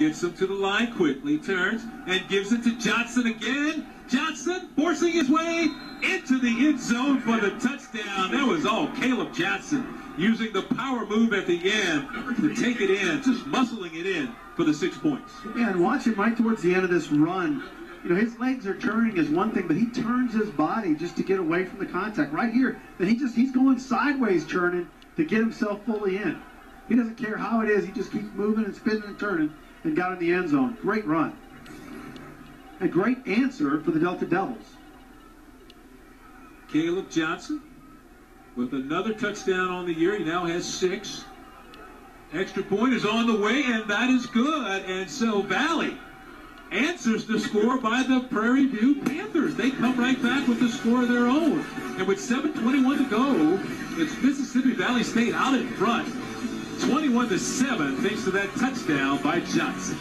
gets him to the line quickly, turns, and gives it to Johnson again. Johnson forcing his way into the end zone for the touchdown. That was all Caleb Johnson using the power move at the end to take it in, just muscling it in for the six points. And watch him right towards the end of this run. You know, his legs are turning is one thing, but he turns his body just to get away from the contact. Right here, then he just he's going sideways turning to get himself fully in. He doesn't care how it is. He just keeps moving and spinning and turning and got in the end zone. Great run. A great answer for the Delta Devils. Caleb Johnson with another touchdown on the year. He now has six. Extra point is on the way, and that is good. And so Valley answers the score by the Prairie View Panthers. They come right back with a score of their own. And with 7.21 to go, it's Mississippi Valley State out in front. 21 to 7 thanks to that touchdown by Johnson.